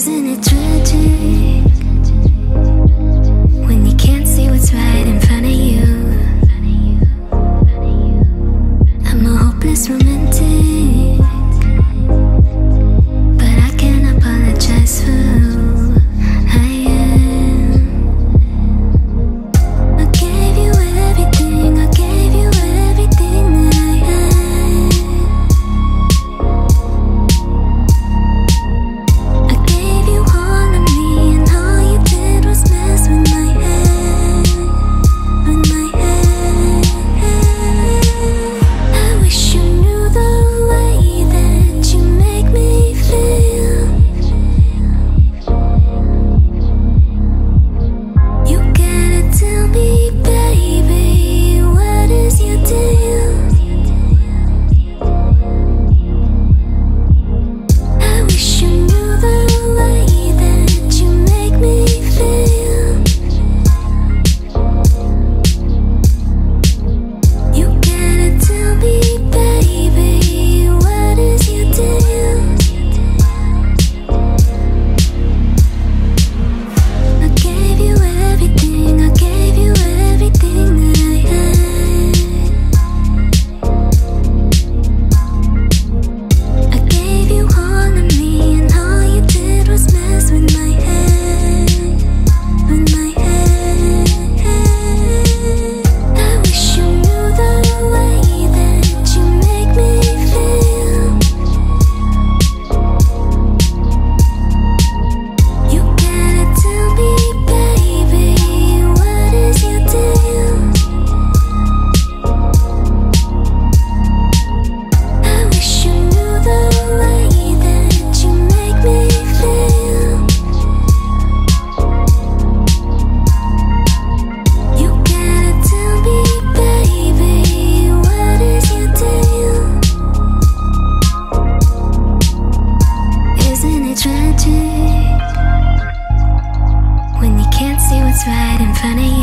Isn't it tragic when you can't see what's right in front of you? I'm a hopeless romantic. funny